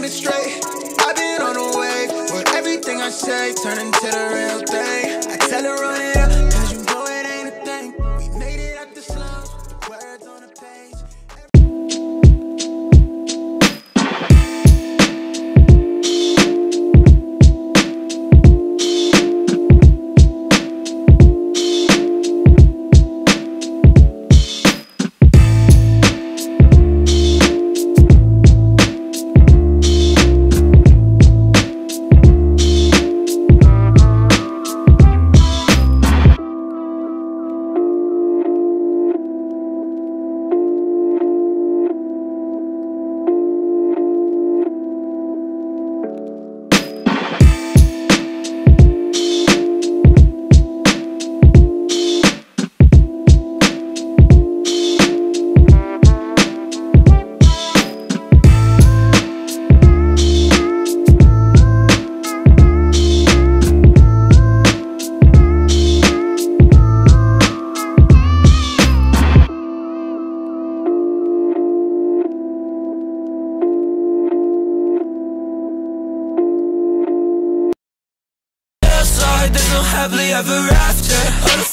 aim it straight. I've been on a wave where everything I say turn into the real thing. Outside, there's no happily ever after. Oh,